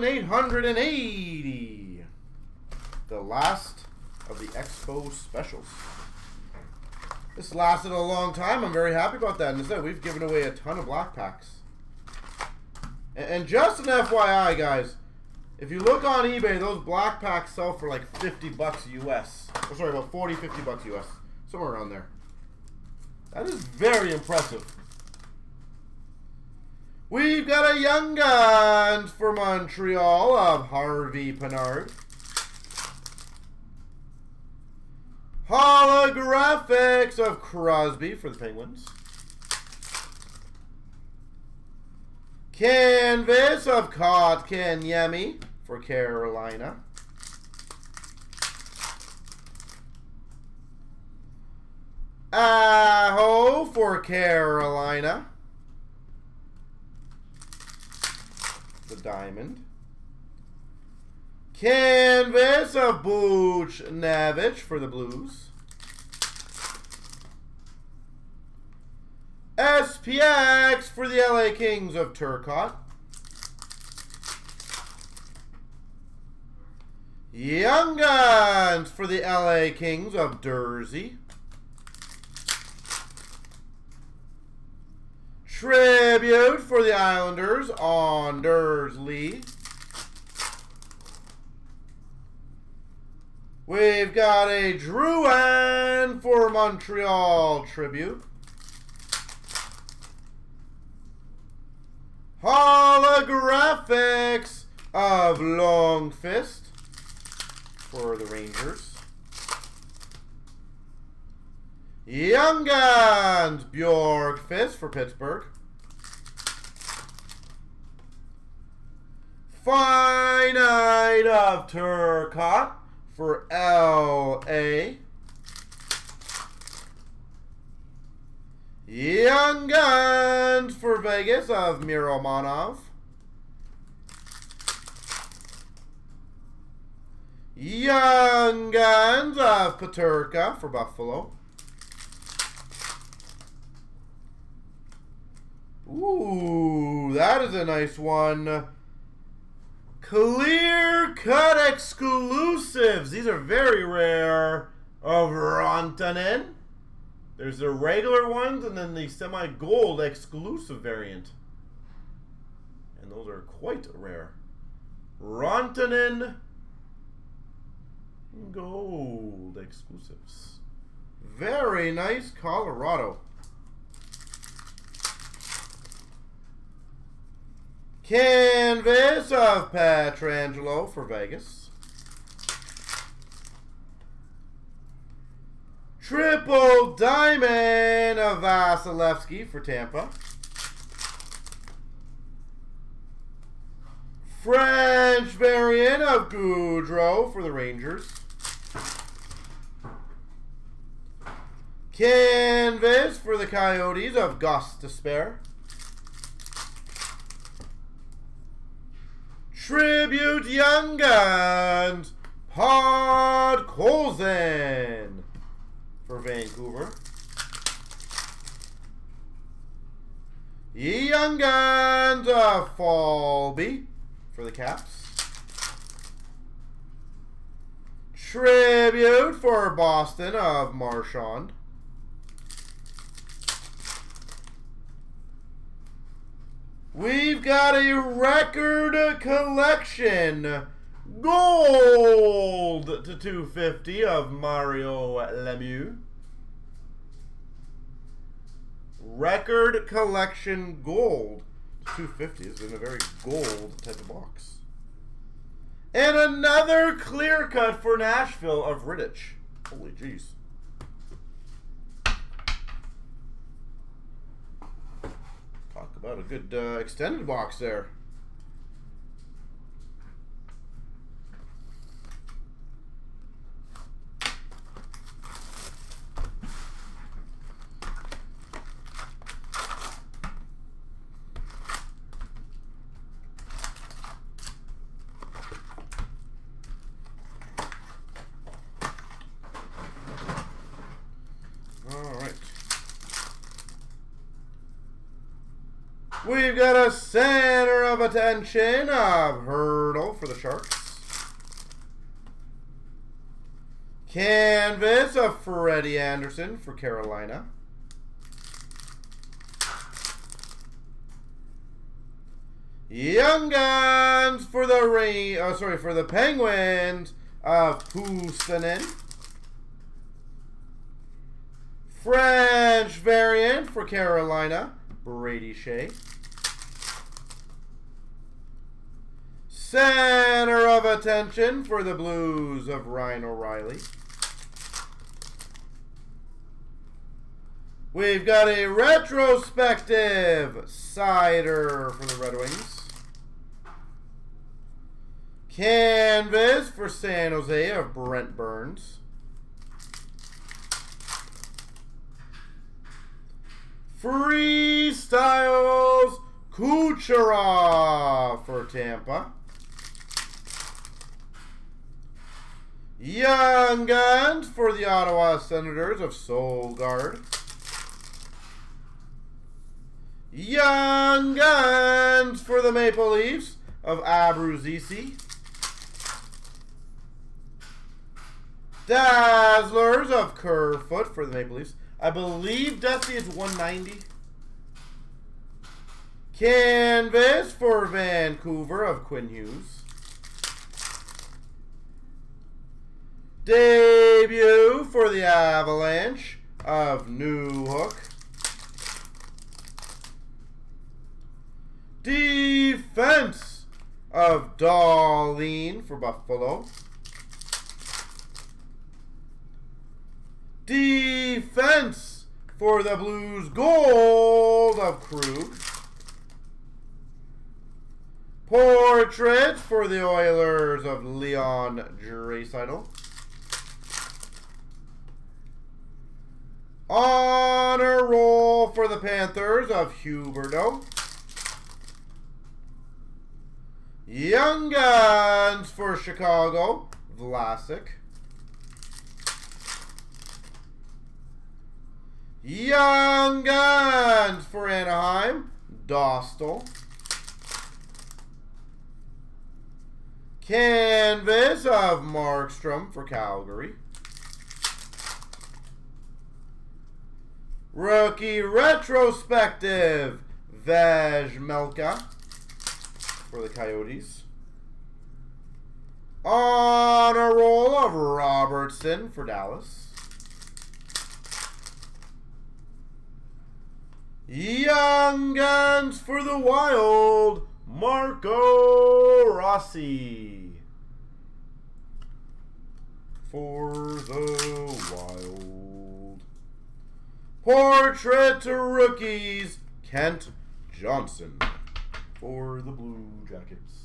2,880. The last of the Expo specials. This lasted a long time. I'm very happy about that. And instead, we've given away a ton of black packs. And just an FYI, guys, if you look on eBay, those black packs sell for like 50 bucks US. Or sorry, about 40, 50 bucks US. Somewhere around there. That is very impressive. We've got a Young Guns for Montreal of Harvey Pinard. Holographics of Crosby for the Penguins. Canvas of Kotkaniemi for Carolina. Aho for Carolina. Diamond. Canvas of Buchnevich for the Blues. SPX for the LA Kings of Turcotte. Young Guns for the LA Kings of Durzi. Tribute for the Islanders on Dursley. We've got a Drouin for Montreal Tribute. Holographics of Lundqvist for the Rangers. Young Guns, Bjorkqvist for Pittsburgh. Finite of Turcotte for L.A. Young Guns for Vegas of Miromanov. Young Guns of Peterka for Buffalo. Ooh, that is a nice one. Clear cut exclusives. These are very rare of Rantanen. There's the regular ones and then the semi-gold exclusive variant. And those are quite rare. Rantanen gold exclusives. Very nice Colorado. Canvas of Pietrangelo for Vegas. Triple Diamond of Vasilevskiy for Tampa. French variant of Goodrow for the Rangers. Canvas for the Coyotes of Gostisbehere. Tribute Young Guns, Podkolzin for Vancouver. Young Guns uh, of Falby for the Caps. Tribute for Boston of Marchand. We've got a record collection. Gold to 250 of Mario Lemieux. Record collection gold. 250 is in a very gold type of box. And another clear cut for Nashville of Rittich. Holy jeez. About a good uh, extended box there. We've got a center of attention of Hertl for the Sharks. Canvas of Freddie Andersen for Carolina. Young Guns for the rain. Oh, uh, sorry, for the Penguins of Puustinen. French variant for Carolina, Brady Skjei. Center of attention for the Blues of Ryan O'Reilly. We've got a retrospective Seider for the Red Wings. Canvas for San Jose of Brent Burns. Freestyles Kucherov for Tampa. Young Guns for the Ottawa Senators of Sogaard. Young Guns for the Maple Leafs of Abruzzese. Dazzlers of Kerfoot for the Maple Leafs. I believe Dusty is 190. Canvas for Vancouver of Quinn Hughes. Debut for the Avalanche of Newhook. Defense of Dahlin for Buffalo. Defense for the Blues. Gold of Krug. Portrait for the Oilers of Leon Draisaitl. Honor roll for the Panthers of Huberdeau. Young Guns for Chicago, Vlasic. Young Guns for Anaheim, Dostal. Canvas of Markstrom for Calgary. Rookie Retrospective, Vejmelka for the Coyotes. On a roll of Robertson for Dallas. Young Guns for the Wild, Marco Rossi. For the Wild. Portrait to Rookies, Kent Johnson for the Blue Jackets.